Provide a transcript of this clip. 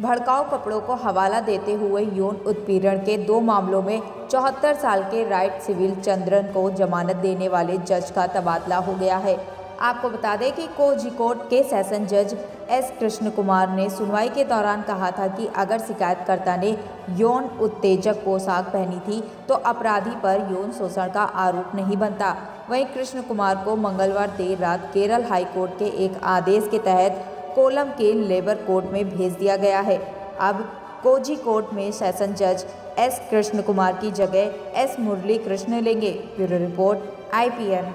भड़काऊ कपड़ों को हवाला देते हुए यौन उत्पीड़न के दो मामलों में चौहत्तर साल के राइट सिविल चंद्रन को जमानत देने वाले जज का तबादला हो गया है। आपको बता दें कि कोझिकोड के सेशन जज एस कृष्ण कुमार ने सुनवाई के दौरान कहा था कि अगर शिकायतकर्ता ने यौन उत्तेजक पोशाक पहनी थी तो अपराधी पर यौन शोषण का आरोप नहीं बनता। वहीं कृष्ण कुमार को मंगलवार देर रात केरल हाईकोर्ट के एक आदेश के तहत कोलम के लेबर कोर्ट में भेज दिया गया है। अब कोजी कोर्ट में सेशन जज एस कृष्ण कुमार की जगह एस मुरली कृष्ण लेंगे। Bureau report IPN